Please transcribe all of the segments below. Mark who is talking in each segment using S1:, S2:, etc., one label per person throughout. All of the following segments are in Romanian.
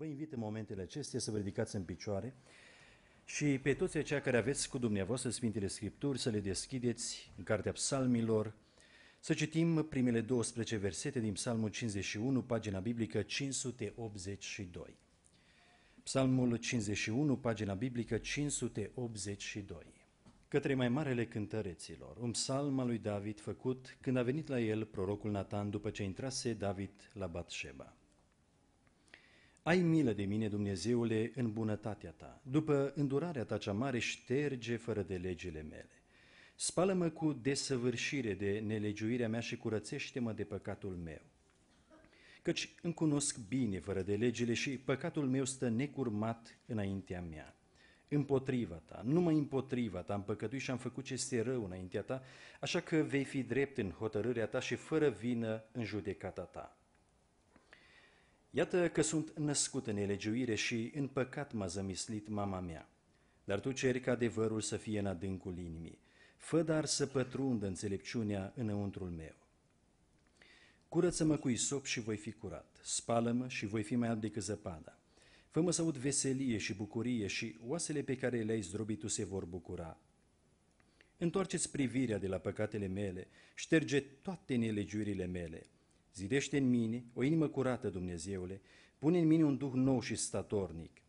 S1: Vă invit în momentele acestea să vă ridicați în picioare și pe toți aceia care aveți cu dumneavoastră Sfintele Scripturi să le deschideți în Cartea Psalmilor, să citim primele 12 versete din Psalmul 51, pagina biblică 582. Psalmul 51, pagina biblică 582. Către mai marele cântăreților, un psalm al lui David făcut când a venit la el prorocul Natan după ce intrase David la Batșeba. Ai milă de mine, Dumnezeule, în bunătatea ta. După îndurarea ta cea mare, șterge fără de legile mele. Spală-mă cu desăvârșire de nelegiuirea mea și curățește-mă de păcatul meu. Căci îmi cunosc bine fără de legile și păcatul meu stă necurmat înaintea mea. Împotriva ta, numai împotriva ta am păcătuit și am făcut ce este rău înaintea ta, așa că vei fi drept în hotărârea ta și fără vină în judecata ta. Iată că sunt născut în nelegiuire și în păcat m-a zămislit mama mea. Dar tu ceri ca adevărul să fie în adâncul inimii. Fă dar să pătrundă înțelepciunea înăuntrul meu. Curăță-mă cu isop și voi fi curat. Spală-mă și voi fi mai alb decât zăpada. Fă-mă să aud veselie și bucurie și oasele pe care le-ai zdrobit tu se vor bucura. Întoarceți privirea de la păcatele mele, șterge toate nelegiurile mele – Zidește în mine o inimă curată, Dumnezeule, pune în mine un duh nou și statornic.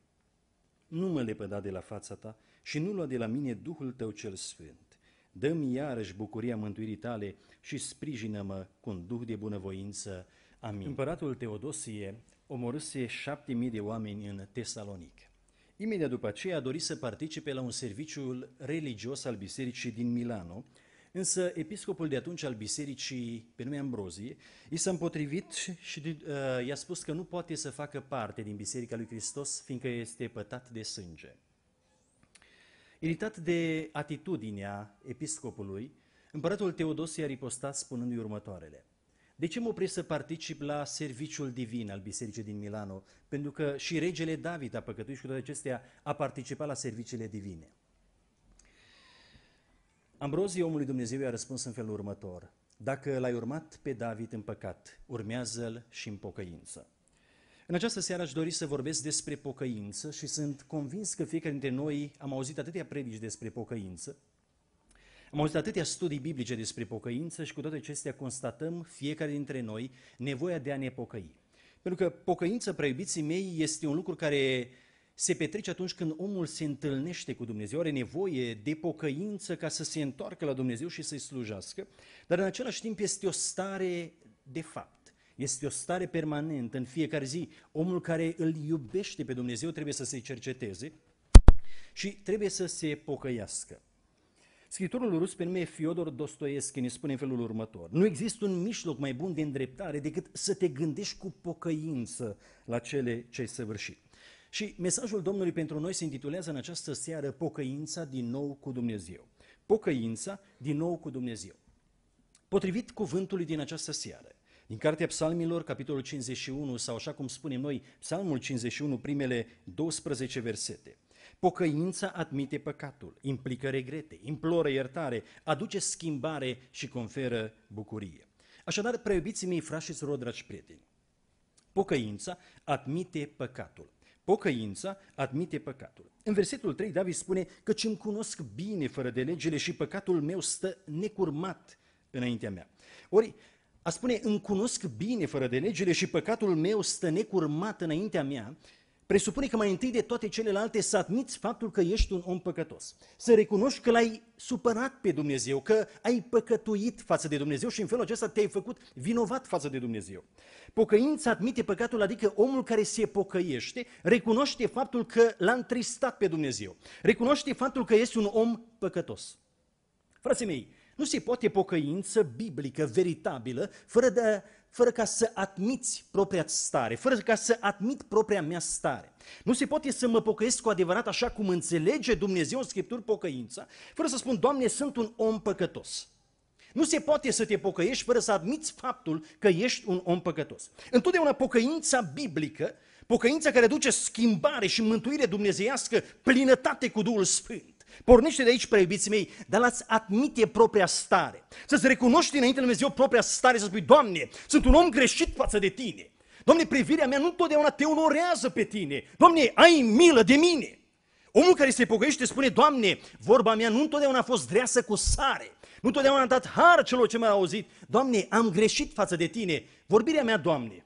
S1: Nu mă lepăda de la fața ta și nu lua de la mine Duhul tău cel sfânt. Dă-mi iarăși bucuria mântuirii tale și sprijină-mă cu un duh de bunăvoință. Amin. Împăratul Teodosie omorâse șapte mii de oameni în Tesalonic. Imediat după aceea a dorit să participe la un serviciu religios al bisericii din Milano, Însă episcopul de atunci al bisericii, pe nume Ambrozie, i s-a împotrivit și uh, i-a spus că nu poate să facă parte din Biserica lui Hristos, fiindcă este pătat de sânge. Iritat de atitudinea episcopului, împăratul Teodosie a ripostat spunându-i următoarele. De ce mă opresc să particip la serviciul divin al bisericii din Milano? Pentru că și regele David a păcătuit și cu toate acestea a participat la serviciile divine. Ambrozie omului Dumnezeu i-a răspuns în felul următor. Dacă l-ai urmat pe David în păcat, urmează-l și în pocăință. În această seară aș dori să vorbesc despre pocăință și sunt convins că fiecare dintre noi am auzit atâtea predici despre pocăință, am auzit atâtea studii biblice despre pocăință și cu toate acestea constatăm fiecare dintre noi nevoia de a ne pocăi. Pentru că pocăință, preiubiții mei, este un lucru care se petrece atunci când omul se întâlnește cu Dumnezeu, are nevoie de pocăință ca să se întoarcă la Dumnezeu și să-i slujească, dar în același timp este o stare de fapt, este o stare permanentă în fiecare zi. Omul care îl iubește pe Dumnezeu trebuie să se cerceteze și trebuie să se pocăiască. Scritorul rus pe nume Fiodor Dostoevski ne spune în felul următor. Nu există un mijloc mai bun de îndreptare decât să te gândești cu pocăință la cele ce ai săvârșit. Și mesajul Domnului pentru noi se intitulează în această seară Pocăința din nou cu Dumnezeu. Pocăința din nou cu Dumnezeu. Potrivit cuvântului din această seară, din Cartea Psalmilor, capitolul 51, sau așa cum spunem noi, Psalmul 51, primele 12 versete. Pocăința admite păcatul, implică regrete, imploră iertare, aduce schimbare și conferă bucurie. Așadar, preiubiții mei, frați și surori, dragi prieteni, pocăința admite păcatul. Pocăința admite păcatul. În versetul 3, David spune că îmi cunosc bine fără de legile și păcatul meu stă necurmat înaintea mea. Ori, a spune îmi cunosc bine fără de legile și păcatul meu stă necurmat înaintea mea, presupune că mai întâi de toate celelalte să admiți faptul că ești un om păcătos. Să recunoști că l-ai supărat pe Dumnezeu, că ai păcătuit față de Dumnezeu și în felul acesta te-ai făcut vinovat față de Dumnezeu. Pocăința admite păcatul, adică omul care se pocăiește recunoaște faptul că l-a întristat pe Dumnezeu. Recunoaște faptul că este un om păcătos. Frații mei, nu se poate pocăință biblică, veritabilă, fără, de, fără ca să admiți propria stare, fără ca să admit propria mea stare. Nu se poate să mă pocăiesc cu adevărat așa cum înțelege Dumnezeu în Scripturi pocăința, fără să spun, Doamne, sunt un om păcătos. Nu se poate să te pocăiești fără să admiți faptul că ești un om păcătos. Întotdeauna pocăința biblică, pocăința care duce schimbare și mântuire dumnezeiască, plinătate cu Duhul Sfânt, Pornește de aici, preiubiții mei, dar la admite propria stare. Să-ți recunoști înainte de Dumnezeu propria stare, să spui, Doamne, sunt un om greșit față de Tine. Doamne, privirea mea nu întotdeauna te onorează pe tine. Doamne, ai milă de mine. Omul care se pocăiește spune, Doamne, vorba mea nu întotdeauna a fost dreasă cu sare. Nu întotdeauna am dat har celor ce m-au auzit. Doamne, am greșit față de tine. Vorbirea mea, Doamne,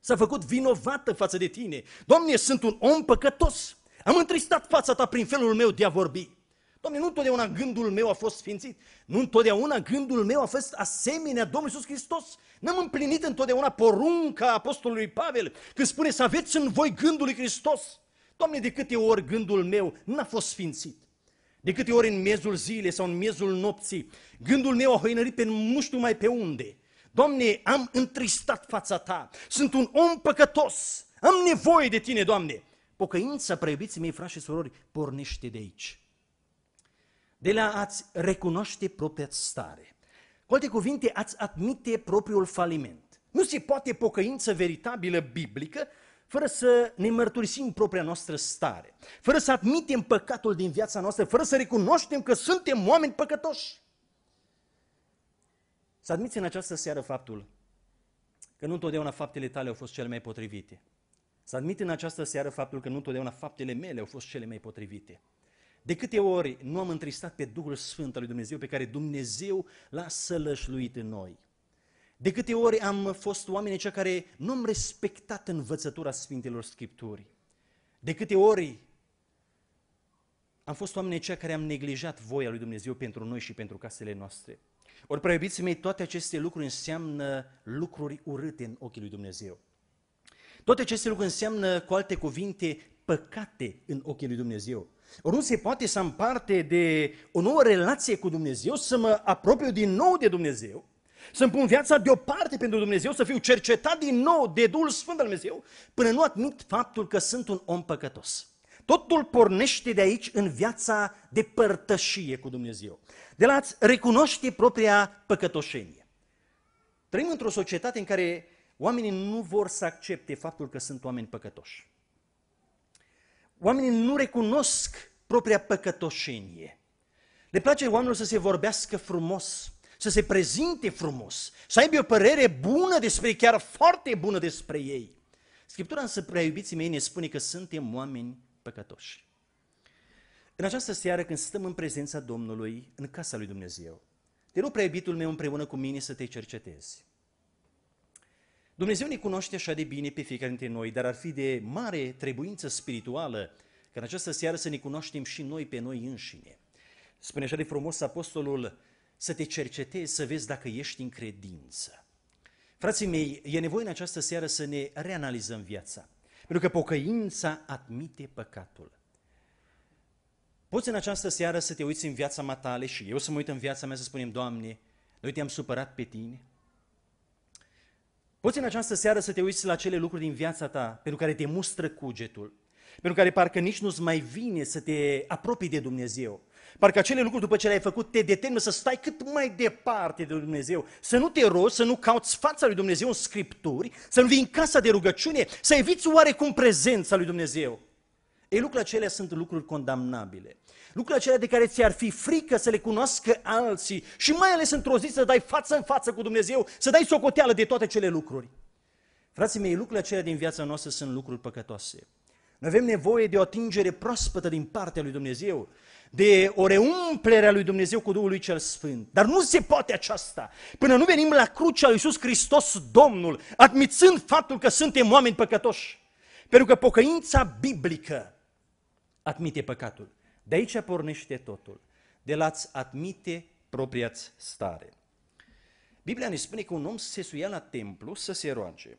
S1: s-a făcut vinovată față de tine. Doamne, sunt un om păcătos. Am întristat fața ta prin felul meu de a vorbi. Doamne, nu întotdeauna gândul meu a fost sfințit. Nu întotdeauna gândul meu a fost asemenea Domnului Iisus Hristos. N-am împlinit întotdeauna porunca Apostolului Pavel când spune să aveți în voi gândul lui Hristos. Doamne, de câte ori gândul meu n-a fost sfințit. De câte ori în miezul zilei sau în miezul nopții, gândul meu a hăinărit pe nu știu mai pe unde. Doamne, am întristat fața Ta, sunt un om păcătos, am nevoie de Tine, Doamne. Pocăința, preiubiții mei, frați și surori, pornește de aici. De la a-ți recunoaște propria stare. Cu alte cuvinte, ați admite propriul faliment. Nu se poate pocăință veritabilă biblică fără să ne mărturisim propria noastră stare, fără să admitem păcatul din viața noastră, fără să recunoaștem că suntem oameni păcătoși. Să admiți în această seară faptul că nu întotdeauna faptele tale au fost cele mai potrivite. Să admit în această seară faptul că nu întotdeauna faptele mele au fost cele mai potrivite. De câte ori nu am întristat pe Duhul Sfânt al lui Dumnezeu pe care Dumnezeu l-a sălășluit în noi. De câte ori am fost oameni cei care nu am respectat învățătura Sfintelor Scripturii. De câte ori am fost oameni cei care am neglijat voia lui Dumnezeu pentru noi și pentru casele noastre. Ori, prea mei, toate aceste lucruri înseamnă lucruri urâte în ochii lui Dumnezeu. Toate aceste lucruri înseamnă, cu alte cuvinte, păcate în ochii lui Dumnezeu. Ori nu se poate să am parte de o nouă relație cu Dumnezeu, să mă apropiu din nou de Dumnezeu, să-mi pun viața deoparte pentru Dumnezeu, să fiu cercetat din nou de Duhul Sfânt al Dumnezeu, până nu admit faptul că sunt un om păcătos. Totul pornește de aici în viața de părtășie cu Dumnezeu. De la a-ți recunoaște propria păcătoșenie. Trăim într-o societate în care oamenii nu vor să accepte faptul că sunt oameni păcătoși. Oamenii nu recunosc propria păcătoșenie. Le place oamenilor să se vorbească frumos, să se prezinte frumos, să aibă o părere bună despre chiar foarte bună despre ei. Scriptura însă, prea iubiții mei, ne spune că suntem oameni păcătoși. În această seară, când stăm în prezența Domnului, în casa lui Dumnezeu, te rog, prea iubitul meu, împreună cu mine să te cercetezi. Dumnezeu ne cunoaște așa de bine pe fiecare dintre noi, dar ar fi de mare trebuință spirituală că în această seară să ne cunoaștem și noi pe noi înșine. Spune așa de frumos apostolul, să te cercetezi, să vezi dacă ești în credință. Frații mei, e nevoie în această seară să ne reanalizăm viața. Pentru că pocăința admite păcatul. Poți în această seară să te uiți în viața matale și eu să mă uit în viața mea să spunem, Doamne, noi te-am supărat pe tine, Poți în această seară să te uiți la cele lucruri din viața ta pentru care te mustră cugetul, pentru care parcă nici nu-ți mai vine să te apropii de Dumnezeu. Parcă acele lucruri după ce le-ai făcut te determină să stai cât mai departe de Dumnezeu, să nu te rogi, să nu cauți fața lui Dumnezeu în Scripturi, să nu vii în casa de rugăciune, să eviți oarecum prezența lui Dumnezeu. Ei, lucrurile acelea sunt lucruri condamnabile. Lucrurile acelea de care ți-ar fi frică să le cunoască alții și mai ales într-o zi să dai față în față cu Dumnezeu, să dai socoteală de toate cele lucruri. Frații mei, lucrurile acelea din viața noastră sunt lucruri păcătoase. Noi avem nevoie de o atingere proaspătă din partea lui Dumnezeu, de o reumplere a lui Dumnezeu cu Duhul lui cel Sfânt. Dar nu se poate aceasta până nu venim la crucea lui Iisus Hristos Domnul, admițând faptul că suntem oameni păcătoși. Pentru că pocăința biblică admite păcatul. De aici pornește totul, de la-ți admite propria stare. Biblia ne spune că un om se suia la templu să se roage.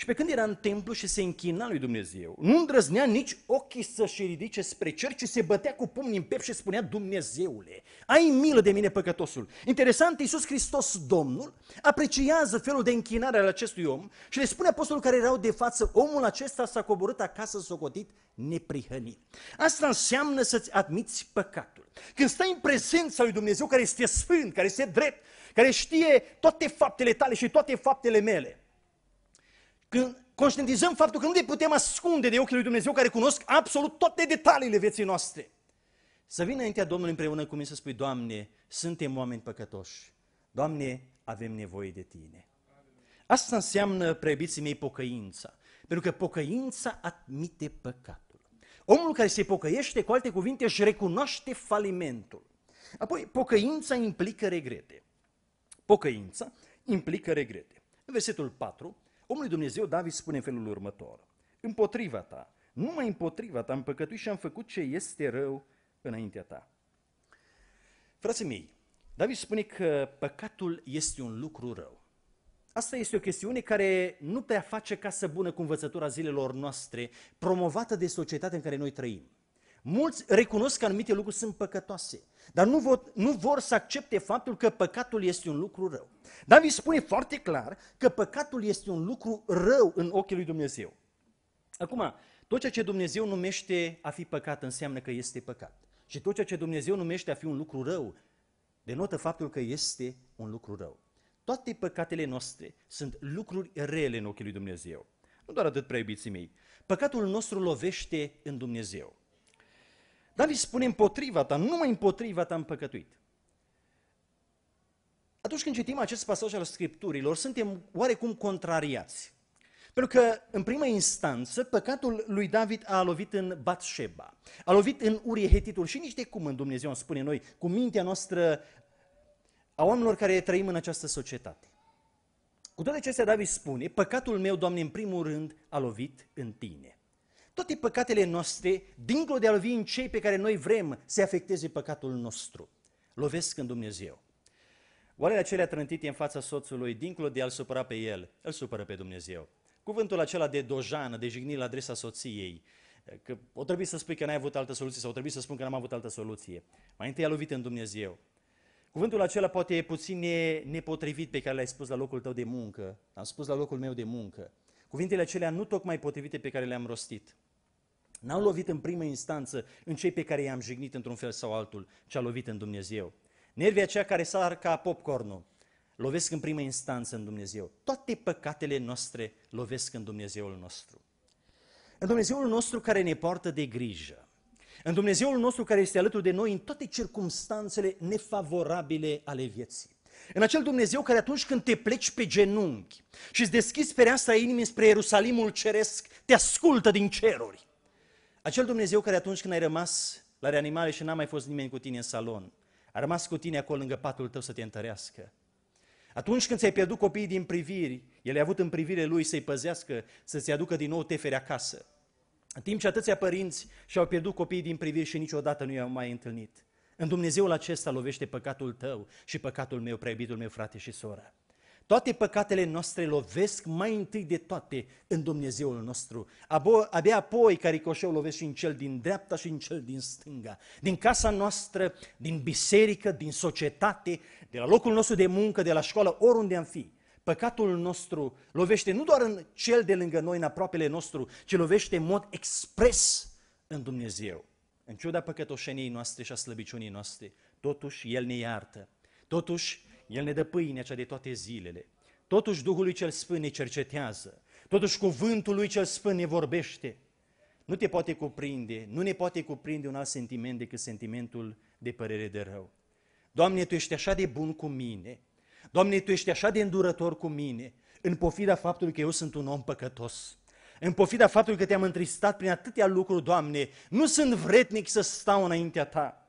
S1: Și pe când era în templu și se închina lui Dumnezeu, nu îndrăznea nici ochii să-și ridice spre cer, ci se bătea cu pumnii în pep și spunea, Dumnezeule, ai milă de mine păcătosul. Interesant, Iisus Hristos, Domnul, apreciază felul de închinare al acestui om și le spune apostolul care erau de față, omul acesta s-a coborât acasă socotit neprihănit. Asta înseamnă să-ți admiți păcatul. Când stai în prezența lui Dumnezeu care este sfânt, care este drept, care știe toate faptele tale și toate faptele mele, când conștientizăm faptul că nu ne putem ascunde de ochii lui Dumnezeu care cunosc absolut toate detaliile vieții noastre. Să vină înaintea Domnului împreună cu mine să spui, Doamne, suntem oameni păcătoși. Doamne, avem nevoie de Tine. Asta înseamnă, preiubiții mei, pocăința. Pentru că pocăința admite păcatul. Omul care se pocăiește, cu alte cuvinte, își recunoaște falimentul. Apoi, pocăința implică regrete. Pocăința implică regrete. În versetul 4, omul lui Dumnezeu David spune în felul următor. Împotriva ta, numai împotriva ta am păcătuit și am făcut ce este rău înaintea ta. Frații mei, David spune că păcatul este un lucru rău. Asta este o chestiune care nu prea face casă bună cu învățătura zilelor noastre, promovată de societatea în care noi trăim. Mulți recunosc că anumite lucruri sunt păcătoase, dar nu vor, nu vor să accepte faptul că păcatul este un lucru rău. David spune foarte clar că păcatul este un lucru rău în ochii lui Dumnezeu. Acum, tot ceea ce Dumnezeu numește a fi păcat înseamnă că este păcat. Și tot ceea ce Dumnezeu numește a fi un lucru rău, denotă faptul că este un lucru rău. Toate păcatele noastre sunt lucruri rele în ochii lui Dumnezeu. Nu doar atât, prea iubiții mei. Păcatul nostru lovește în Dumnezeu. David spune împotriva ta, numai împotriva ta am păcătuit. Atunci când citim acest pasaj al Scripturilor, suntem oarecum contrariați. Pentru că, în prima instanță, păcatul lui David a lovit în Batsheba, a lovit în Urie Hetitul și nici de cum în Dumnezeu, spune noi, cu mintea noastră a oamenilor care trăim în această societate. Cu toate acestea, David spune, păcatul meu, Doamne, în primul rând a lovit în Tine. Toate păcatele noastre, dincolo de a lovi în cei pe care noi vrem să afecteze păcatul nostru, lovesc în Dumnezeu. Oarele acelea trântite în fața soțului, dincolo de a-l supăra pe el, îl supără pe Dumnezeu. Cuvântul acela de dojană, de jignire la adresa soției, că o trebuie să spui că n-ai avut altă soluție sau o trebuie să spun că n-am avut altă soluție. Mai întâi a lovit în Dumnezeu. Cuvântul acela poate e puțin nepotrivit pe care l-ai spus la locul tău de muncă. Am spus la locul meu de muncă. Cuvintele acelea nu tocmai potrivite pe care le-am rostit. N-au lovit în primă instanță în cei pe care i-am jignit într-un fel sau altul, ci a lovit în Dumnezeu. Nervii aceia care sar ca popcornul, lovesc în primă instanță în Dumnezeu. Toate păcatele noastre lovesc în Dumnezeul nostru. În Dumnezeul nostru care ne poartă de grijă. În Dumnezeul nostru care este alături de noi în toate circumstanțele nefavorabile ale vieții. În acel Dumnezeu care atunci când te pleci pe genunchi și îți deschizi fereastra inimii spre Ierusalimul ceresc, te ascultă din ceruri. Acel Dumnezeu care atunci când ai rămas la reanimare și n-a mai fost nimeni cu tine în salon, a rămas cu tine acolo lângă patul tău să te întărească. Atunci când ți-ai pierdut copiii din priviri, el a avut în privire lui să-i păzească, să-ți aducă din nou tefere acasă. În timp ce atâția părinți și-au pierdut copiii din priviri și niciodată nu i-au mai întâlnit. În Dumnezeul acesta lovește păcatul tău și păcatul meu, preibitul meu, frate și soră. Toate păcatele noastre lovesc mai întâi de toate în Dumnezeul nostru. Abia apoi care ricoșeu lovesc și în cel din dreapta și în cel din stânga. Din casa noastră, din biserică, din societate, de la locul nostru de muncă, de la școală, oriunde am fi. Păcatul nostru lovește nu doar în cel de lângă noi, în aproapele nostru, ci lovește în mod expres în Dumnezeu. În ciuda păcătoșeniei noastre și a slăbiciunii noastre, totuși El ne iartă. Totuși el ne dă pâinea cea de toate zilele. Totuși Duhul lui cel Sfânt ne cercetează. Totuși cuvântul lui cel Sfânt ne vorbește. Nu te poate cuprinde, nu ne poate cuprinde un alt sentiment decât sentimentul de părere de rău. Doamne, Tu ești așa de bun cu mine. Doamne, Tu ești așa de îndurător cu mine, în pofida faptului că eu sunt un om păcătos. În pofida faptului că te-am întristat prin atâtea lucruri, Doamne, nu sunt vretnic să stau înaintea Ta.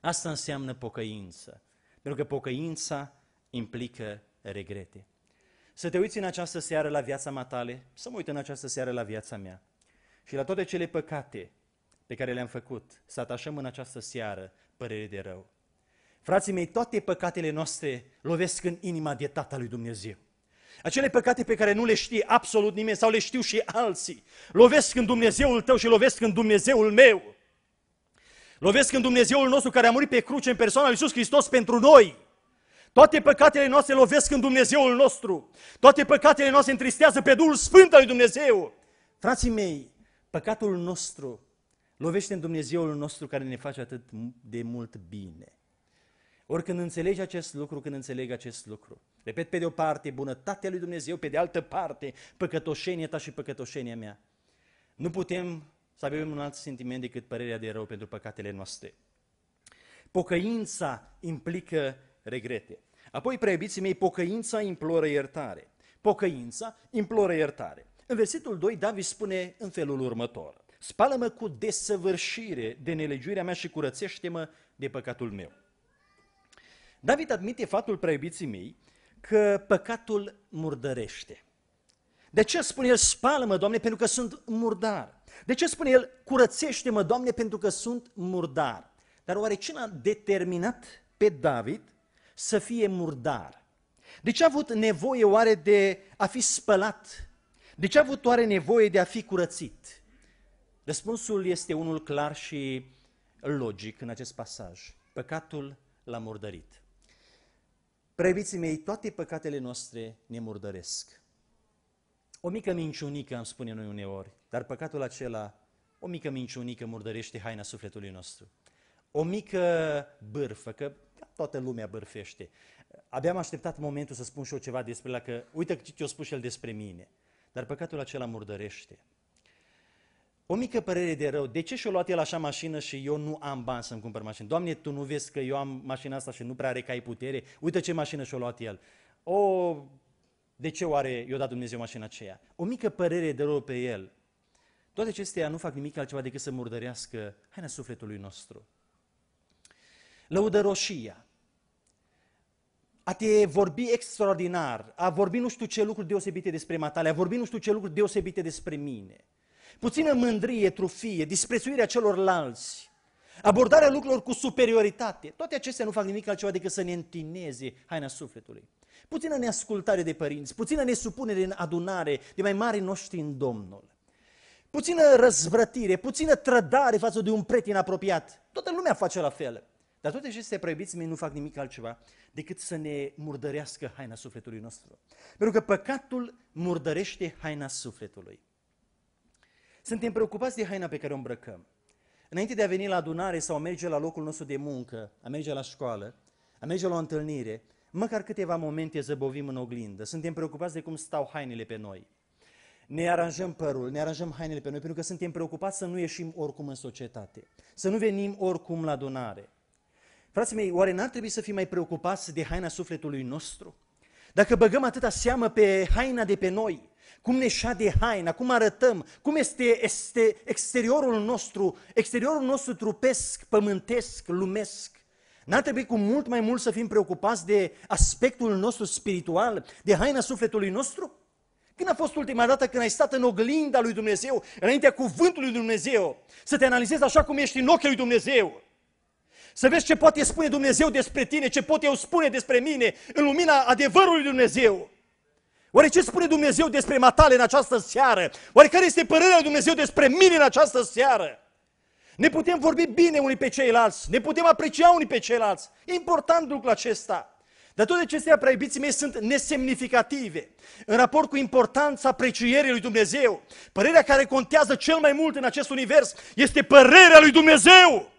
S1: Asta înseamnă pocăință. Pentru că pocăința implică regrete. Să te uiți în această seară la viața matale, să mă uit în această seară la viața mea și la toate cele păcate pe care le-am făcut, să atașăm în această seară părere de rău. Frații mei, toate păcatele noastre lovesc în inima de Tatăl lui Dumnezeu. Acele păcate pe care nu le știe absolut nimeni sau le știu și alții, lovesc în Dumnezeul tău și lovesc în Dumnezeul meu. Lovesc în Dumnezeul nostru care a murit pe cruce în persoana lui Iisus Hristos pentru noi. Toate păcatele noastre lovesc în Dumnezeul nostru. Toate păcatele noastre întristează pe Duhul Sfânt al lui Dumnezeu. Frații mei, păcatul nostru lovește în Dumnezeul nostru care ne face atât de mult bine. Ori când înțelegi acest lucru, când înțeleg acest lucru, repet, pe de o parte, bunătatea lui Dumnezeu, pe de altă parte, păcătoșenia ta și păcătoșenia mea. Nu putem să avem un alt sentiment decât părerea de rău pentru păcatele noastre. Pocăința implică regrete. Apoi, preiubiții mei, pocăința imploră iertare. pocăința, imploră iertare. În versetul 2, David spune în felul următor. Spală-mă cu desăvârșire de nelegiuirea mea și curățește-mă de păcatul meu. David admite faptul preiubiții mei că păcatul murdărește. De ce spune el, spală-mă, Doamne, pentru că sunt murdar? De ce spune el, curățește-mă, Doamne, pentru că sunt murdar? Dar oare cine a determinat pe David să fie murdar? De ce a avut nevoie oare de a fi spălat? De ce a avut oare nevoie de a fi curățit? Răspunsul este unul clar și logic în acest pasaj. Păcatul l-a murdărit. Prebiții mei, toate păcatele noastre ne murdăresc. O mică minciunică, am spune noi uneori, dar păcatul acela, o mică minciunică murdărește haina sufletului nostru. O mică bârfă, că toată lumea bârfește. Abia am așteptat momentul să spun și eu ceva despre la că, uite ce ți-a spus el despre mine. Dar păcatul acela murdărește. O mică părere de rău, de ce și-a luat el așa mașină și eu nu am bani să-mi cumpăr mașină? Doamne, tu nu vezi că eu am mașina asta și nu prea are cai putere? Uite ce mașină și-a luat el. O, de ce oare i-a dat Dumnezeu mașina aceea? O mică părere de rău pe el. Toate acestea nu fac nimic altceva decât să murdărească haina sufletului nostru. Lăudăroșia, a te vorbi extraordinar, a vorbi nu știu ce lucruri deosebite despre matale, a vorbi nu știu ce lucruri deosebite despre mine. Puțină mândrie, trufie, disprețuirea celorlalți, abordarea lucrurilor cu superioritate, toate acestea nu fac nimic altceva decât să ne întineze haina sufletului. Puțină neascultare de părinți, puțină nesupunere în adunare de mai mari noștri în Domnul. Puțină răzvrătire, puțină trădare față de un prieten apropiat. Toată lumea face la fel. Dar toate aceste proibiți mei nu fac nimic altceva decât să ne murdărească haina sufletului nostru. Pentru că păcatul murdărește haina sufletului. Suntem preocupați de haina pe care o îmbrăcăm. Înainte de a veni la adunare sau a merge la locul nostru de muncă, a merge la școală, a merge la o întâlnire, măcar câteva momente zăbovim în oglindă. Suntem preocupați de cum stau hainele pe noi. Ne aranjăm părul, ne aranjăm hainele pe noi, pentru că suntem preocupați să nu ieșim oricum în societate, să nu venim oricum la adunare. Frații mei, oare n-ar trebui să fim mai preocupați de haina sufletului nostru? Dacă băgăm atâta seamă pe haina de pe noi, cum ne șade haina, cum arătăm, cum este, este exteriorul nostru, exteriorul nostru trupesc, pământesc, lumesc, N-ar trebui cu mult mai mult să fim preocupați de aspectul nostru spiritual, de haina sufletului nostru? Când a fost ultima dată când ai stat în oglinda lui Dumnezeu, înaintea cuvântului lui Dumnezeu, să te analizezi așa cum ești în ochii lui Dumnezeu? Să vezi ce poate spune Dumnezeu despre tine, ce pot eu spune despre mine în lumina adevărului lui Dumnezeu. Oare ce spune Dumnezeu despre matale în această seară? Oare care este părerea lui Dumnezeu despre mine în această seară? Ne putem vorbi bine unii pe ceilalți, ne putem aprecia unii pe ceilalți. E important lucrul acesta. Dar toate acestea, preibiții mei, sunt nesemnificative în raport cu importanța aprecierii lui Dumnezeu. Părerea care contează cel mai mult în acest univers este părerea lui Dumnezeu.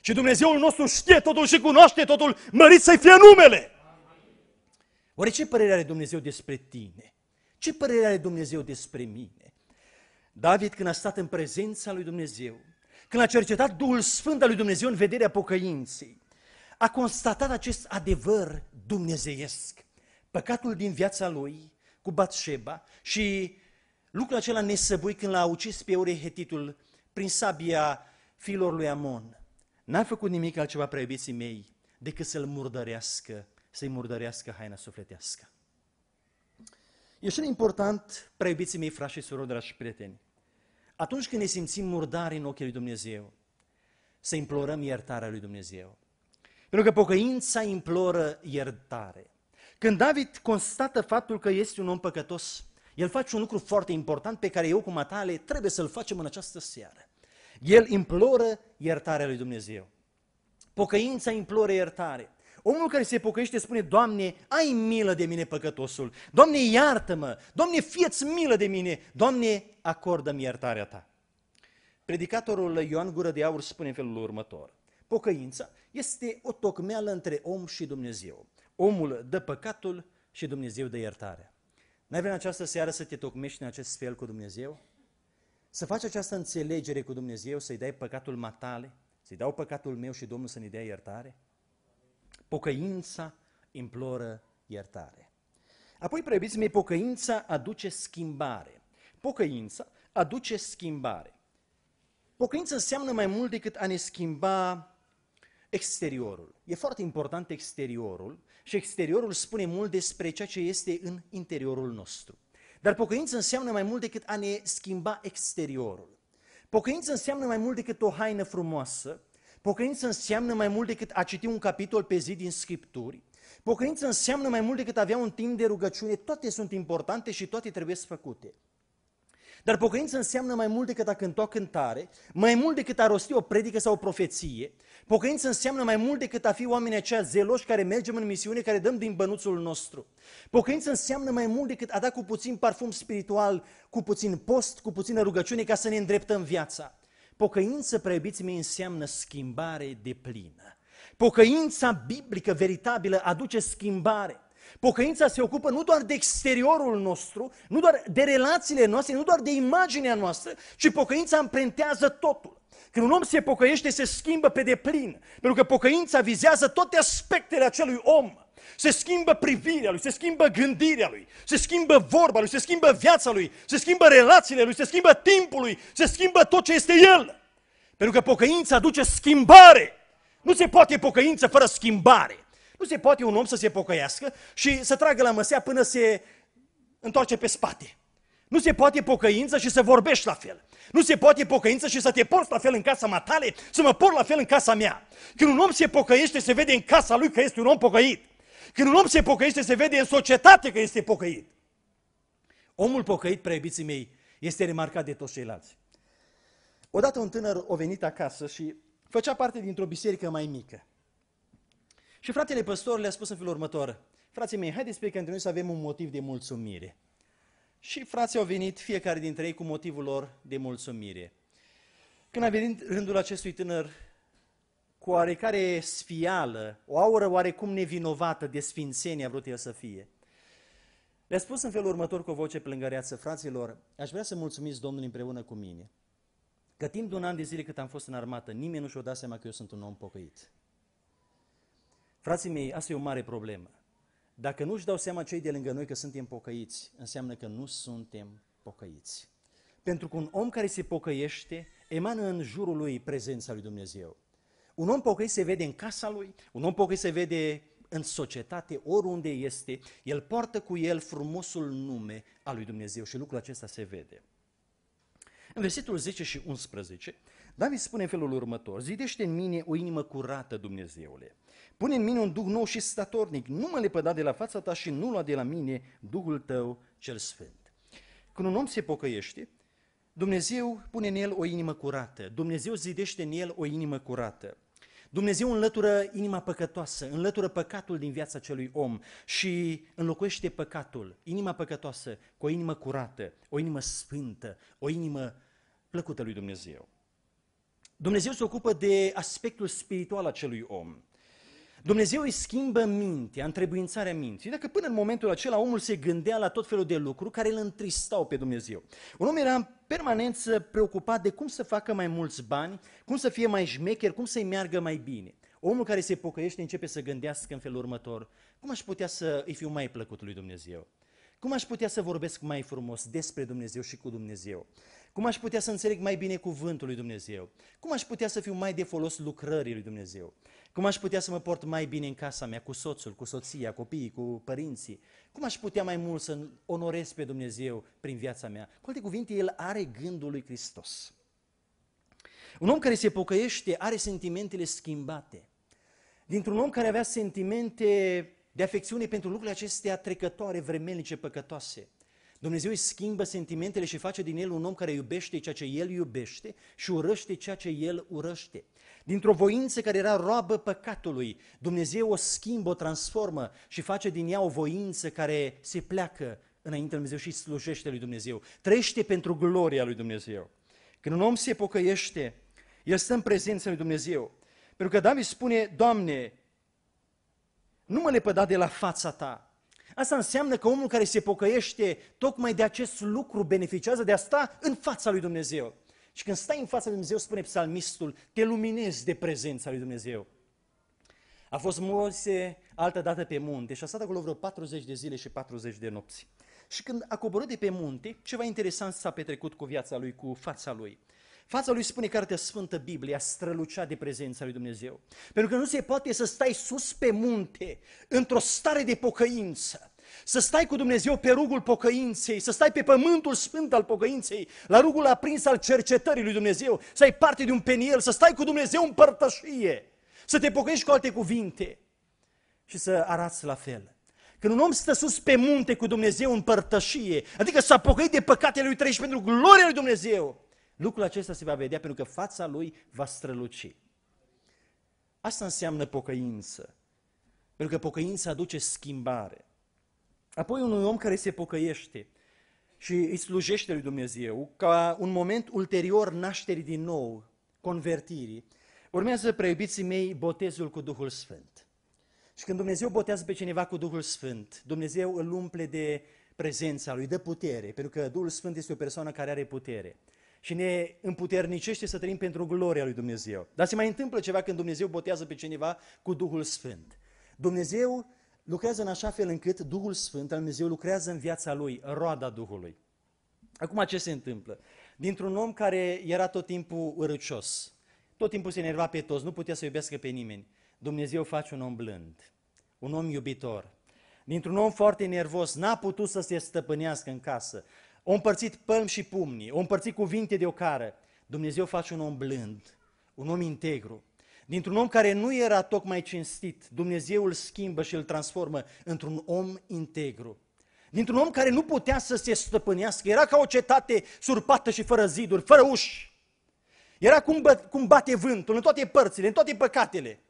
S1: Și Dumnezeul nostru știe totul și cunoaște totul, mărit să-i fie numele. Oare ce părere are Dumnezeu despre tine? Ce părere are Dumnezeu despre mine? David, când a stat în prezența lui Dumnezeu, când a cercetat Duhul Sfânt al lui Dumnezeu în vederea pocăinței, a constatat acest adevăr dumnezeiesc. Păcatul din viața lui cu Batșeba și lucrul acela nesăbui când l-a ucis pe Urehetitul prin sabia fiilor lui Amon. N-a făcut nimic altceva, preiubiții mei, decât să-l murdărească, să-i murdărească haina sufletească. E și important, preiubiții mei, frați și surori, dragi prieteni, atunci când ne simțim murdari în ochii lui Dumnezeu, să implorăm iertarea lui Dumnezeu. Pentru că pocăința imploră iertare. Când David constată faptul că este un om păcătos, el face un lucru foarte important pe care eu cu matale trebuie să-l facem în această seară. El imploră iertarea lui Dumnezeu. Pocăința imploră iertare. Omul care se pocăiește spune, Doamne, ai milă de mine păcătosul, Doamne, iartă-mă, Doamne, fieți milă de mine, Doamne, acordă-mi iertarea Ta. Predicatorul Ioan Gură de Aur spune în felul următor, pocăința este o tocmeală între om și Dumnezeu. Omul dă păcatul și Dumnezeu dă iertarea. N-ai vrea în această seară să te tocmești în acest fel cu Dumnezeu? Să faci această înțelegere cu Dumnezeu, să-i dai păcatul matale, să-i dau păcatul meu și Domnul să ne dea iertare? Pocăința imploră iertare. Apoi, preobiții mei, pocăința aduce schimbare. Pocăința aduce schimbare. Pocăința înseamnă mai mult decât a ne schimba exteriorul. E foarte important exteriorul și exteriorul spune mult despre ceea ce este în interiorul nostru. Dar pocăință înseamnă mai mult decât a ne schimba exteriorul. Pocăință înseamnă mai mult decât o haină frumoasă, pocăință înseamnă mai mult decât a citi un capitol pe zi din Scripturi, pocăință înseamnă mai mult decât a avea un timp de rugăciune, toate sunt importante și toate trebuie să făcute. Dar pocăință înseamnă mai mult decât a cânta o cântare, mai mult decât a rosti o predică sau o profeție. Pocăință înseamnă mai mult decât a fi oamenii aceia zeloși care mergem în misiune, care dăm din bănuțul nostru. Pocăință înseamnă mai mult decât a da cu puțin parfum spiritual, cu puțin post, cu puțină rugăciune ca să ne îndreptăm viața. Pocăință, preiubiții mei, înseamnă schimbare de plină. Pocăința biblică, veritabilă, aduce schimbare. Pocăința se ocupă nu doar de exteriorul nostru, nu doar de relațiile noastre, nu doar de imaginea noastră, ci pocăința împrentează totul. Când un om se pocăiește, se schimbă pe deplin, pentru că pocăința vizează toate aspectele acelui om. Se schimbă privirea lui, se schimbă gândirea lui, se schimbă vorba lui, se schimbă viața lui, se schimbă relațiile lui, se schimbă timpul lui, se schimbă tot ce este el. Pentru că pocăința aduce schimbare. Nu se poate pocăință fără schimbare. Nu se poate un om să se pocăiască și să tragă la măsea până se întoarce pe spate. Nu se poate pocăință și să vorbești la fel. Nu se poate pocăință și să te porți la fel în casa matale, să mă port la fel în casa mea. Când un om se pocăiește, se vede în casa lui că este un om pocăit. Când un om se pocăiește, se vede în societate că este pocăit. Omul pocăit, preiubiții mei, este remarcat de toți ceilalți. Odată un tânăr a venit acasă și făcea parte dintr-o biserică mai mică. Și fratele păstor le-a spus în felul următor, frații mei, haideți pe noi să avem un motiv de mulțumire. Și frații au venit fiecare dintre ei cu motivul lor de mulțumire. Când a venit rândul acestui tânăr cu oarecare sfială, o aură oarecum nevinovată de sfințenie a vrut el să fie, le-a spus în felul următor cu o voce plângăreață, fraților, aș vrea să mulțumiți Domnului împreună cu mine, că timp de un an de zile cât am fost în armată, nimeni nu și-o dat seama că eu sunt un om pocăit. Frații mei, asta e o mare problemă. Dacă nu-și dau seama cei de lângă noi că suntem pocăiți, înseamnă că nu suntem pocăiți. Pentru că un om care se pocăiește, emană în jurul lui prezența lui Dumnezeu. Un om pocăit se vede în casa lui, un om pocăit se vede în societate, oriunde este, el poartă cu el frumosul nume al lui Dumnezeu și lucrul acesta se vede. În versetul 10 și 11, David spune în felul următor, zidește în mine o inimă curată, Dumnezeule, Pune în mine un duh nou și statornic, nu mă lepăda de la fața ta și nu lua de la mine Duhul tău cel sfânt. Când un om se pocăiește, Dumnezeu pune în el o inimă curată, Dumnezeu zidește în el o inimă curată. Dumnezeu înlătură inima păcătoasă, înlătură păcatul din viața celui om și înlocuiește păcatul, inima păcătoasă, cu o inimă curată, o inimă sfântă, o inimă plăcută lui Dumnezeu. Dumnezeu se ocupă de aspectul spiritual al acelui om. Dumnezeu îi schimbă mintea, întrebuințarea minții. Dacă până în momentul acela omul se gândea la tot felul de lucruri care îl întristau pe Dumnezeu. Un om era în permanență preocupat de cum să facă mai mulți bani, cum să fie mai șmecher, cum să-i meargă mai bine. Omul care se pocăiește începe să gândească în felul următor, cum aș putea să îi fiu mai plăcut lui Dumnezeu? Cum aș putea să vorbesc mai frumos despre Dumnezeu și cu Dumnezeu? Cum aș putea să înțeleg mai bine cuvântul lui Dumnezeu? Cum aș putea să fiu mai de folos lucrării lui Dumnezeu? Cum aș putea să mă port mai bine în casa mea, cu soțul, cu soția, copiii, cu părinții? Cum aș putea mai mult să onorez pe Dumnezeu prin viața mea? Cu alte cuvinte, el are gândul lui Hristos. Un om care se pocăiește are sentimentele schimbate. Dintr-un om care avea sentimente de afecțiune pentru lucrurile acestea trecătoare, vremelnice, păcătoase, Dumnezeu își schimbă sentimentele și face din el un om care iubește ceea ce el iubește și urăște ceea ce el urăște. Dintr-o voință care era roabă păcatului, Dumnezeu o schimbă, o transformă și face din ea o voință care se pleacă înainte lui Dumnezeu și slujește lui Dumnezeu. Trăiește pentru gloria lui Dumnezeu. Când un om se pocăiește, el stă în prezența lui Dumnezeu. Pentru că David spune, Doamne, nu mă lepăda de la fața Ta. Asta înseamnă că omul care se pocăiește tocmai de acest lucru beneficiază de a sta în fața lui Dumnezeu. Și când stai în fața lui Dumnezeu, spune psalmistul, te luminezi de prezența lui Dumnezeu. A fost Moise altă dată pe munte și a stat acolo vreo 40 de zile și 40 de nopți. Și când a coborât de pe munte, ceva interesant s-a petrecut cu viața lui, cu fața lui. Fața lui spune Cartea Sfântă Biblia, strălucea de prezența lui Dumnezeu. Pentru că nu se poate să stai sus pe munte, într-o stare de pocăință, să stai cu Dumnezeu pe rugul pocăinței, să stai pe pământul sfânt al pocăinței, la rugul aprins al cercetării lui Dumnezeu, să ai parte de un peniel, să stai cu Dumnezeu în părtășie, să te pocăiești cu alte cuvinte și să arați la fel. Când un om stă sus pe munte cu Dumnezeu în părtășie, adică s-a pocăit de păcatele lui, trăiește pentru gloria lui Dumnezeu, lucrul acesta se va vedea pentru că fața lui va străluci. Asta înseamnă pocăință. Pentru că pocăința aduce schimbare. Apoi un om care se pocăiește și îi slujește lui Dumnezeu, ca un moment ulterior nașterii din nou, convertirii, urmează, preiubiții mei, botezul cu Duhul Sfânt. Și când Dumnezeu botează pe cineva cu Duhul Sfânt, Dumnezeu îl umple de prezența lui, de putere, pentru că Duhul Sfânt este o persoană care are putere și ne împuternicește să trăim pentru gloria lui Dumnezeu. Dar se mai întâmplă ceva când Dumnezeu botează pe cineva cu Duhul Sfânt. Dumnezeu lucrează în așa fel încât Duhul Sfânt al Dumnezeu lucrează în viața lui, roada Duhului. Acum ce se întâmplă? Dintr-un om care era tot timpul urâcios, tot timpul se enerva pe toți, nu putea să iubească pe nimeni, Dumnezeu face un om blând, un om iubitor. Dintr-un om foarte nervos, n-a putut să se stăpânească în casă, o împărțit pălmi și pumni, o împărțit cuvinte de ocară. Dumnezeu face un om blând, un om integru. Dintr-un om care nu era tocmai cinstit, Dumnezeu îl schimbă și îl transformă într-un om integru. Dintr-un om care nu putea să se stăpânească, era ca o cetate surpată și fără ziduri, fără uși. Era cum, bă, cum bate vântul în toate părțile, în toate păcatele.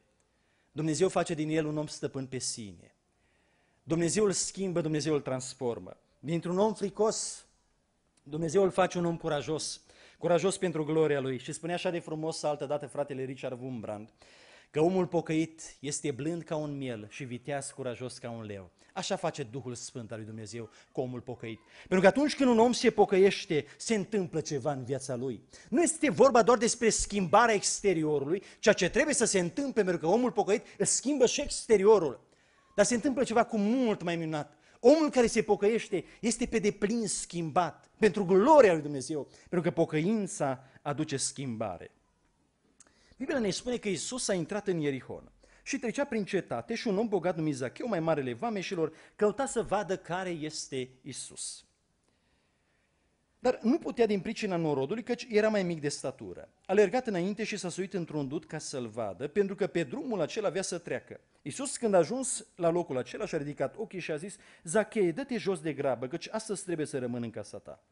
S1: Dumnezeu face din el un om stăpân pe sine. Dumnezeu îl schimbă, Dumnezeu îl transformă. Dintr-un om fricos, Dumnezeu îl face un om curajos, curajos pentru gloria lui. Și spunea așa de frumos altă dată fratele Richard Wumbrand, că omul pocăit este blând ca un miel și viteaz curajos ca un leu. Așa face Duhul Sfânt al lui Dumnezeu cu omul pocăit. Pentru că atunci când un om se pocăiește, se întâmplă ceva în viața lui. Nu este vorba doar despre schimbarea exteriorului, ceea ce trebuie să se întâmple, pentru că omul pocăit îți schimbă și exteriorul. Dar se întâmplă ceva cu mult mai minunat. Omul care se pocăiește este pe deplin schimbat pentru gloria lui Dumnezeu, pentru că pocăința aduce schimbare. Biblia ne spune că Isus a intrat în Ierihon și trecea prin cetate și un om bogat numit Zacheu, mai marele vameșilor, căuta să vadă care este Isus. Dar nu putea din pricina norodului, căci era mai mic de statură. A alergat înainte și s-a suit într-un dut ca să-l vadă, pentru că pe drumul acela avea să treacă. Iisus, când a ajuns la locul acela, și-a ridicat ochii și a zis, Zachei, dă-te jos de grabă, căci astăzi trebuie să rămân în casa ta.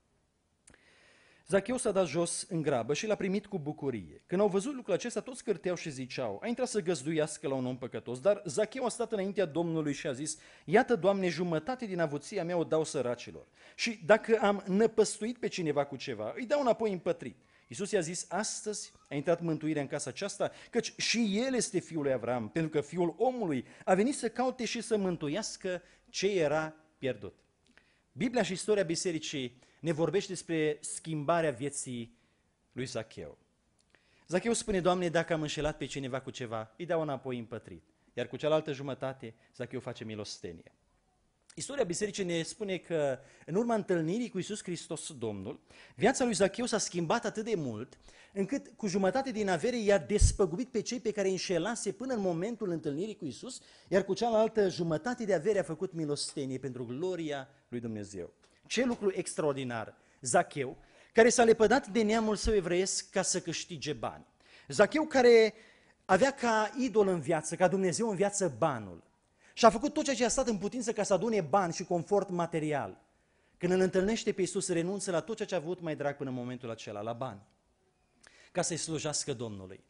S1: Zacheu s-a dat jos în grabă și l-a primit cu bucurie. Când au văzut lucrul acesta, toți cârteau și ziceau, a intrat să găzduiască la un om păcătos, dar Zacheu a stat înaintea Domnului și a zis, iată, Doamne, jumătate din avuția mea o dau săracilor. Și dacă am năpăstuit pe cineva cu ceva, îi dau înapoi împătrit. Iisus i-a zis, astăzi a intrat mântuirea în casa aceasta, căci și el este fiul lui Avram, pentru că fiul omului a venit să caute și să mântuiască ce era pierdut. Biblia și istoria bisericii ne vorbește despre schimbarea vieții lui Zacheu. Zacheu spune, Doamne, dacă am înșelat pe cineva cu ceva, îi dau înapoi împătrit. Iar cu cealaltă jumătate, Zacheu face milostenie. Istoria bisericii ne spune că în urma întâlnirii cu Isus Hristos Domnul, viața lui Zacheu s-a schimbat atât de mult, încât cu jumătate din avere i-a despăgubit pe cei pe care îi înșelase până în momentul întâlnirii cu Isus, iar cu cealaltă jumătate de avere a făcut milostenie pentru gloria lui Dumnezeu. Ce lucru extraordinar! Zacheu, care s-a lepădat de neamul său evreiesc ca să câștige bani. Zacheu care avea ca idol în viață, ca Dumnezeu în viață banul. Și a făcut tot ceea ce a stat în putință ca să adune bani și confort material. Când îl întâlnește pe Iisus, renunță la tot ceea ce a avut mai drag până în momentul acela, la bani, ca să-i slujească Domnului.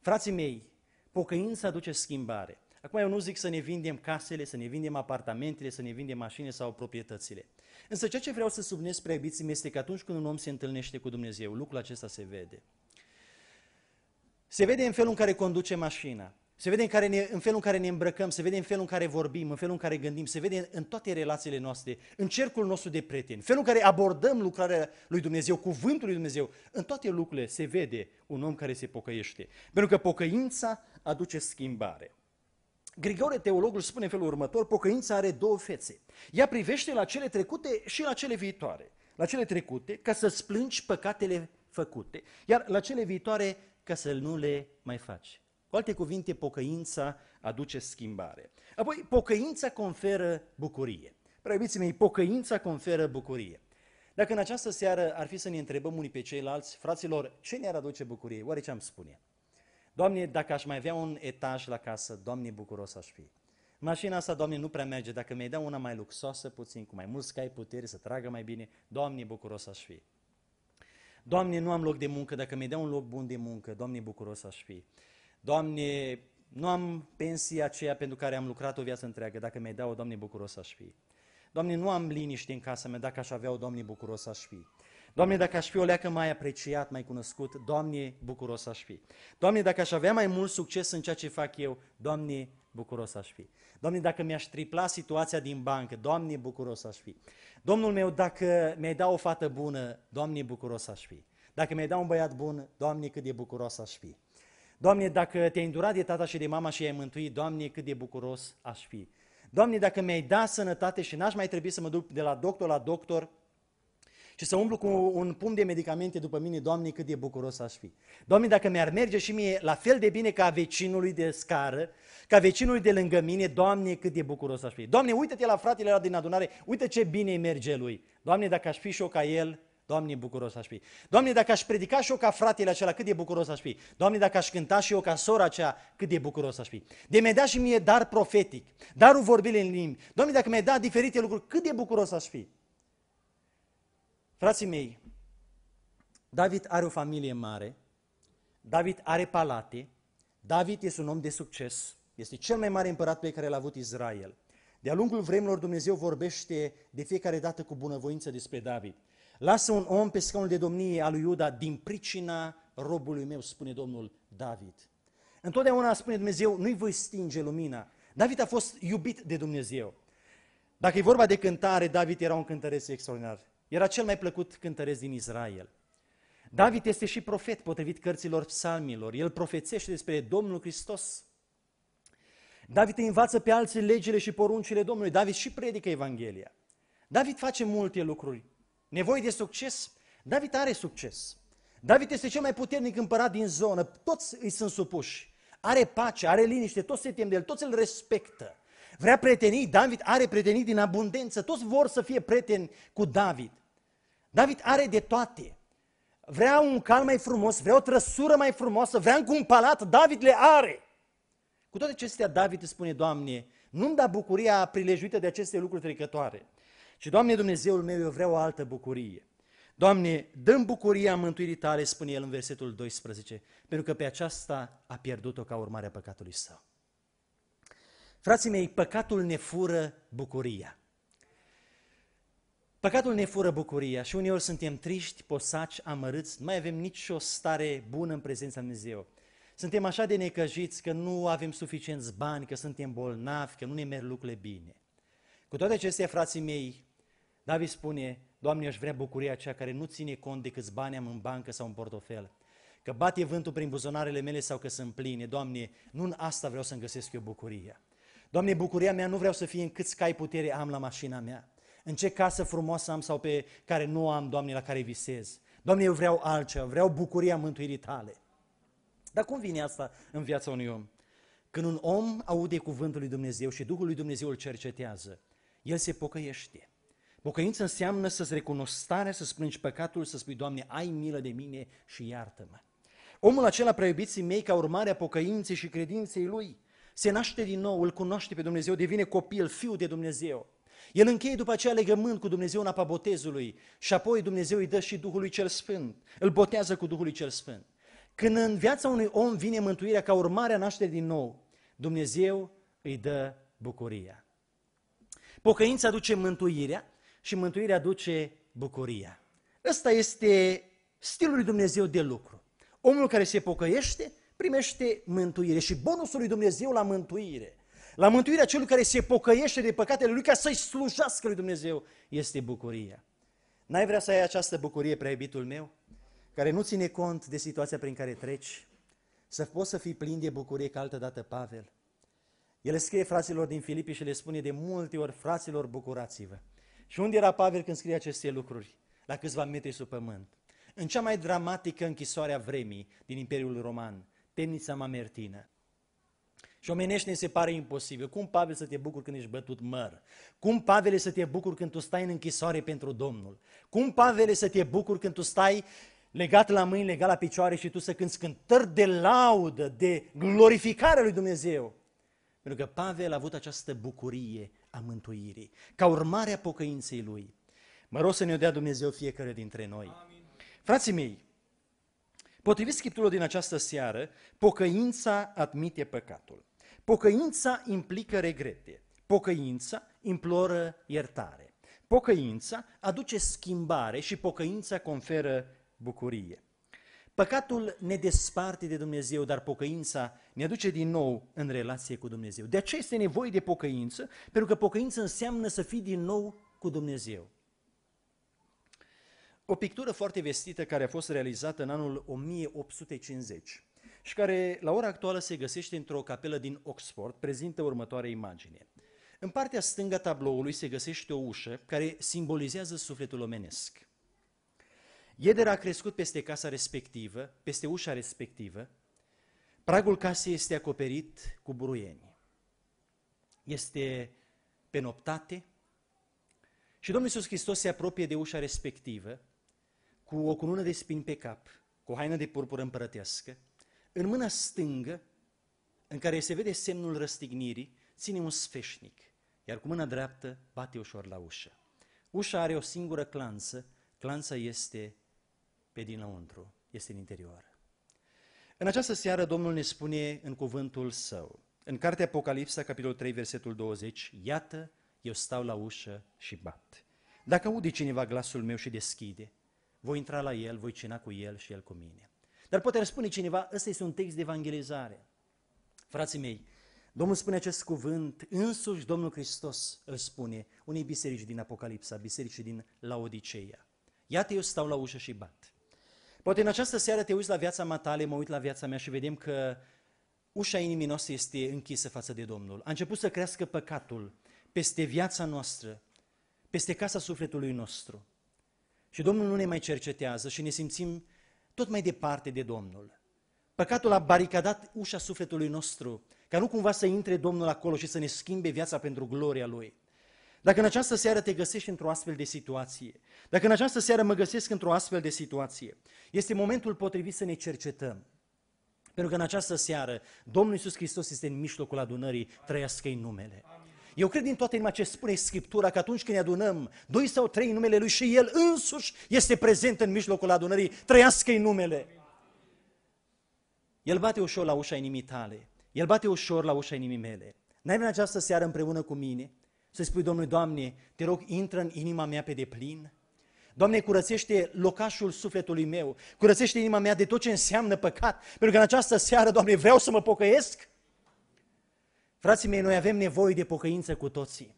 S1: Frații mei, pocăința aduce schimbare. Acum eu nu zic să ne vindem casele, să ne vindem apartamentele, să ne vindem mașini sau proprietățile. Însă ceea ce vreau să subliniez spre iubiții este că atunci când un om se întâlnește cu Dumnezeu, lucrul acesta se vede. Se vede în felul în care conduce mașina, se vede în, care ne, în felul în care ne îmbrăcăm, se vede în felul în care vorbim, în felul în care gândim, se vede în, în toate relațiile noastre, în cercul nostru de prieteni, felul în care abordăm lucrarea lui Dumnezeu, cuvântul lui Dumnezeu, în toate lucrurile se vede un om care se pocăiește. Pentru că pocăința aduce schimbare. Grigore, teologul, spune în felul următor, pocăința are două fețe. Ea privește la cele trecute și la cele viitoare. La cele trecute, ca să-ți plângi păcatele făcute, iar la cele viitoare, ca să nu le mai faci. Cu alte cuvinte, pocăința aduce schimbare. Apoi, pocăința conferă bucurie. Preobiții mei, pocăința conferă bucurie. Dacă în această seară ar fi să ne întrebăm unii pe ceilalți, fraților, ce ne-ar aduce bucurie? Oare ce am spune? Doamne, dacă aș mai avea un etaj la casă, Doamne, bucuros aș fi. Mașina asta, Doamne, nu prea merge. Dacă mi-ai da una mai luxoasă puțin, cu mai mulți cai putere, să tragă mai bine, Doamne, bucuros aș fi. Doamne, nu am loc de muncă, dacă mi-ai da un loc bun de muncă, Doamne, bucuros aș fi. Doamne, nu am pensia aceea pentru care am lucrat o viață întreagă, dacă mi-ai da-o, Doamne, bucuros aș fi. Doamne, nu am liniște în casa mea, dacă aș avea-o, Doamne, bucuros aș fi. Doamne, dacă aș fi o leacă mai apreciat, mai cunoscut, Doamne, bucuros aș fi. Doamne, dacă aș avea mai mult succes în ceea ce fac eu, Doamne, bucuros aș fi. Doamne, dacă mi-aș tripla situația din bancă, Doamne, bucuros aș fi. Domnul meu, dacă mi-ai da o fată bună, Doamne, bucuros aș fi. Dacă mi-ai da un băiat bun, Doamne, cât de bucuros aș fi. Doamne, dacă te-ai îndurat de tata și de mama și ai mântuit, Doamne, cât de bucuros aș fi. Doamne, dacă mi-ai dat sănătate și n-aș mai trebui să mă duc de la doctor la doctor, și să umblu cu un pumn de medicamente după mine, Doamne, cât de bucuros aș fi. Doamne, dacă mi-ar merge și mie la fel de bine ca vecinului de scară, ca vecinului de lângă mine, Doamne, cât de bucuros aș fi. Doamne, uite-te la fratele ăla din adunare, uite ce bine îi merge lui. Doamne, dacă aș fi și eu ca el, Doamne, bucuros aș fi. Doamne, dacă aș predica și eu ca fratele acela, cât de bucuros aș fi. Doamne, dacă aș cânta și eu ca sora aceea, cât de bucuros aș fi. De mi-ai dat și mie dar profetic, darul vorbire în limbi. Doamne, dacă mi-ai dat diferite lucruri, cât de bucuros aș fi. Frații mei, David are o familie mare, David are palate, David este un om de succes, este cel mai mare împărat pe care l-a avut Israel. De-a lungul vremilor Dumnezeu vorbește de fiecare dată cu bunăvoință despre David. Lasă un om pe scaunul de domnie al lui Iuda din pricina robului meu, spune Domnul David. Întotdeauna spune Dumnezeu, nu-i voi stinge lumina. David a fost iubit de Dumnezeu. Dacă e vorba de cântare, David era un cântăresc extraordinar. Era cel mai plăcut cântăresc din Israel. David este și profet potrivit cărților psalmilor. El profețește despre Domnul Hristos. David îi învață pe alții legile și poruncile Domnului. David și predică Evanghelia. David face multe lucruri. Nevoie de succes? David are succes. David este cel mai puternic împărat din zonă. Toți îi sunt supuși. Are pace, are liniște, toți se tem de el, toți îl respectă. Vrea prietenii, David are prietenii din abundență, toți vor să fie prieteni cu David. David are de toate. Vrea un cal mai frumos, vrea o trăsură mai frumoasă, vrea încă un palat, David le are. Cu toate acestea, David îi spune, Doamne, nu-mi da bucuria prilejuită de aceste lucruri trecătoare, ci, Doamne Dumnezeul meu, eu vreau o altă bucurie. Doamne, dăm bucuria mântuirii tale, spune el în versetul 12, pentru că pe aceasta a pierdut-o ca urmare a păcatului său. Frații mei, păcatul ne fură bucuria. Păcatul ne fură bucuria și uneori suntem triști, posaci, amărâți, nu mai avem nicio stare bună în prezența Lui Dumnezeu. Suntem așa de necăjiți că nu avem suficienți bani, că suntem bolnavi, că nu ne merg lucrurile bine. Cu toate acestea, frații mei, David spune, Doamne, aș vrea bucuria aceea care nu ține cont de câți bani am în bancă sau în portofel. Că bate vântul prin buzunarele mele sau că sunt pline. Doamne, nu în asta vreau să-mi găsesc eu bucuria. Doamne, bucuria mea nu vreau să fie în câți cai putere am la mașina mea. În ce casă frumoasă am sau pe care nu am, Doamne, la care visez. Doamne, eu vreau altceva, vreau bucuria mântuirii Tale. Dar cum vine asta în viața unui om? Când un om aude cuvântul lui Dumnezeu și Duhul lui Dumnezeu îl cercetează, el se pocăiește. Pocăință înseamnă să-ți recunoști starea, să-ți plângi păcatul, să spui, Doamne, ai milă de mine și iartă-mă. Omul acela, preiubiții mei, ca urmare a pocăinței și credinței lui, se naște din nou, îl cunoaște pe Dumnezeu, devine copil, fiu de Dumnezeu. El încheie după aceea legământ cu Dumnezeu în apa botezului și apoi Dumnezeu îi dă și Duhului Cel Sfânt. Îl botează cu Duhului Cel Sfânt. Când în viața unui om vine mântuirea ca urmare a nașterii din nou, Dumnezeu îi dă bucuria. Pocăința aduce mântuirea și mântuirea aduce bucuria. Ăsta este stilul lui Dumnezeu de lucru. Omul care se pocăiește primește mântuire și bonusul lui Dumnezeu la mântuire la mântuirea celui care se pocăiește de păcatele lui ca să-i slujească lui Dumnezeu, este bucuria. N-ai vrea să ai această bucurie, prea iubitul meu, care nu ține cont de situația prin care treci, să poți să fii plin de bucurie ca altă dată Pavel. El scrie fraților din Filipi și le spune de multe ori, fraților, bucurați-vă. Și unde era Pavel când scrie aceste lucruri? La câțiva metri sub pământ. În cea mai dramatică închisoare a vremii din Imperiul Roman, temnița Mamertină. Și omenește ne se pare imposibil. Cum, Pavel, să te bucuri când ești bătut măr? Cum, Pavel, să te bucuri când tu stai în închisoare pentru Domnul? Cum, Pavel, să te bucuri când tu stai legat la mâini, legat la picioare și tu să cânți cântări de laudă, de glorificare lui Dumnezeu? Pentru că Pavel a avut această bucurie a mântuirii, ca urmare a pocăinței lui. Mă rog să ne-o dea Dumnezeu fiecare dintre noi. Amin. Frații mei, potrivit Scripturilor din această seară, pocăința admite păcatul. Pocăința implică regrete. Pocăința imploră iertare. Pocăința aduce schimbare și pocăința conferă bucurie. Păcatul ne desparte de Dumnezeu, dar pocăința ne aduce din nou în relație cu Dumnezeu. De aceea este nevoie de pocăință, pentru că pocăință înseamnă să fii din nou cu Dumnezeu. O pictură foarte vestită care a fost realizată în anul 1850 și care la ora actuală se găsește într-o capelă din Oxford, prezintă următoarea imagine. În partea stângă a tabloului se găsește o ușă care simbolizează sufletul omenesc. Ieder a crescut peste casa respectivă, peste ușa respectivă. Pragul casei este acoperit cu buruieni. Este pe noptate și Domnul Iisus Hristos se apropie de ușa respectivă cu o cunună de spini pe cap, cu o haină de purpură împărătească, în mâna stângă, în care se vede semnul răstignirii, ține un sfeșnic, iar cu mâna dreaptă bate ușor la ușă. Ușa are o singură clanță, clanța este pe dinăuntru, este în interior. În această seară Domnul ne spune în cuvântul Său, în cartea Apocalipsa, capitolul 3, versetul 20, Iată, eu stau la ușă și bat. Dacă aude cineva glasul meu și deschide, voi intra la el, voi cina cu el și el cu mine. Dar poate răspunde cineva, ăsta este un text de evangelizare. Frații mei, Domnul spune acest cuvânt, însuși Domnul Hristos îl spune unei biserici din Apocalipsa, bisericii din Laodiceea. Iată, eu stau la ușă și bat. Poate în această seară te uiți la viața matale, mă uit la viața mea și vedem că ușa inimii noastre este închisă față de Domnul. A început să crească păcatul peste viața noastră, peste casa sufletului nostru. Și Domnul nu ne mai cercetează și ne simțim tot mai departe de Domnul. Păcatul a baricadat ușa sufletului nostru, ca nu cumva să intre Domnul acolo și să ne schimbe viața pentru gloria Lui. Dacă în această seară te găsești într-o astfel de situație, dacă în această seară mă găsesc într-o astfel de situație, este momentul potrivit să ne cercetăm. Pentru că în această seară Domnul Iisus Hristos este în mijlocul adunării, trăiască în numele. Eu cred din toată inima ce spune Scriptura, că atunci când ne adunăm, doi sau trei în numele Lui și El însuși este prezent în mijlocul adunării, trăiască în numele. El bate ușor la ușa inimii tale, El bate ușor la ușa inimii mele. N-ai în această seară împreună cu mine să spui Domnului, Doamne, te rog, intră în inima mea pe deplin. Doamne, curățește locașul sufletului meu, curățește inima mea de tot ce înseamnă păcat, pentru că în această seară, Doamne, vreau să mă pocăiesc. Frații mei, noi avem nevoie de pocăință cu toții.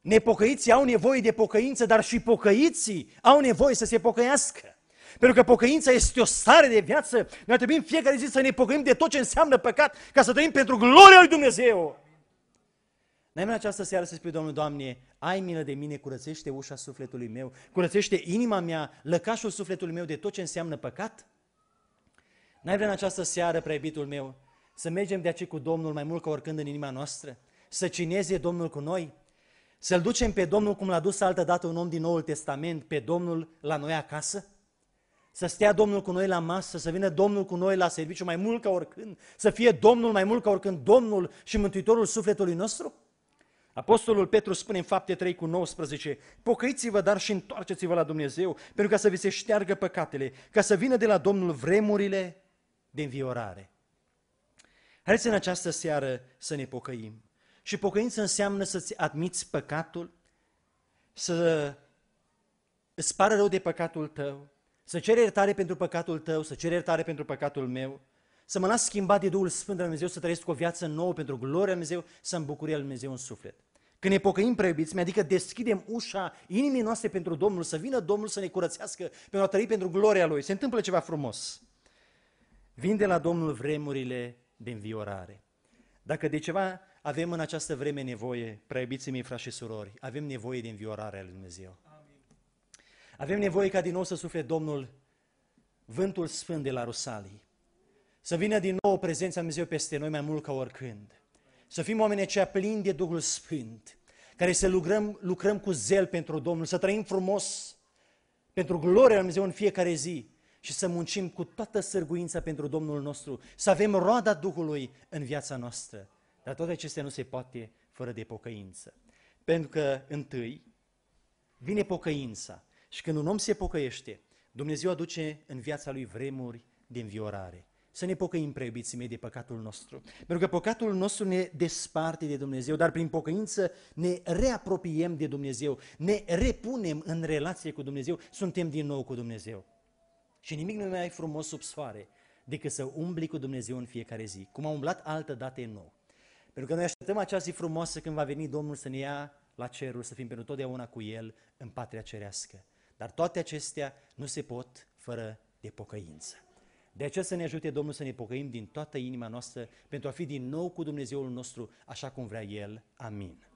S1: Nepocăiții au nevoie de pocăință, dar și pocăiții au nevoie să se pocăiască. Pentru că pocăința este o stare de viață. Noi trebuie în fiecare zi să ne pocăim de tot ce înseamnă păcat, ca să trăim pentru gloria lui Dumnezeu. N-ai în această seară să spui, Domnul, Doamne, ai milă de mine, curățește ușa sufletului meu, curățește inima mea, lăcașul sufletului meu de tot ce înseamnă păcat? N-ai vrea în această seară, preibitul meu, să mergem de aici cu Domnul mai mult ca oricând în inima noastră, să cineze Domnul cu noi, să-L ducem pe Domnul cum l-a dus altă dată un om din Noul Testament, pe Domnul la noi acasă? Să stea Domnul cu noi la masă, să vină Domnul cu noi la serviciu mai mult ca oricând, să fie Domnul mai mult ca oricând Domnul și Mântuitorul sufletului nostru? Apostolul Petru spune în fapte 3 cu 19, pocăiți-vă, dar și întoarceți-vă la Dumnezeu, pentru ca să vi se șteargă păcatele, ca să vină de la Domnul vremurile de înviorare. Haideți în această seară să ne pocăim. Și pocăință înseamnă să-ți admiți păcatul, să îți pară rău de păcatul tău, să ceri iertare pentru păcatul tău, să ceri iertare pentru păcatul meu, să mă las schimbat de Duhul Sfânt al Dumnezeu, să trăiesc o viață nouă pentru gloria Lui Dumnezeu, să îmi bucurie Lui Dumnezeu în suflet. Când ne pocăim preiubiți, adică deschidem ușa inimii noastre pentru Domnul, să vină Domnul să ne curățească pentru a trăi pentru gloria Lui. Se întâmplă ceva frumos. Vin de la Domnul vremurile de înviorare. Dacă de ceva avem în această vreme nevoie, preiubiții mei frați și surori, avem nevoie de înviorarea lui Dumnezeu. Avem nevoie ca din nou să sufle Domnul vântul sfânt de la Rusalii. Să vină din nou prezența Dumnezeu peste noi mai mult ca oricând. Să fim oameni aceia plini de Duhul Sfânt, care să lucrăm, lucrăm cu zel pentru Domnul, să trăim frumos pentru gloria lui Dumnezeu în fiecare zi și să muncim cu toată sârguința pentru Domnul nostru, să avem roada Duhului în viața noastră. Dar toate acestea nu se poate fără de pocăință. Pentru că, întâi, vine pocăința. Și când un om se pocăiește, Dumnezeu aduce în viața lui vremuri de înviorare. Să ne pocăim, preiubiții mei, de păcatul nostru. Pentru că păcatul nostru ne desparte de Dumnezeu, dar prin pocăință ne reapropiem de Dumnezeu, ne repunem în relație cu Dumnezeu, suntem din nou cu Dumnezeu. Și nimic nu e mai frumos sub soare decât să umbli cu Dumnezeu în fiecare zi, cum a umblat altă dată în nou. Pentru că noi așteptăm acea zi frumoasă când va veni Domnul să ne ia la cerul, să fim pentru totdeauna cu El în patria cerească. Dar toate acestea nu se pot fără de pocăință. De aceea să ne ajute Domnul să ne pocăim din toată inima noastră pentru a fi din nou cu Dumnezeul nostru așa cum vrea El. Amin.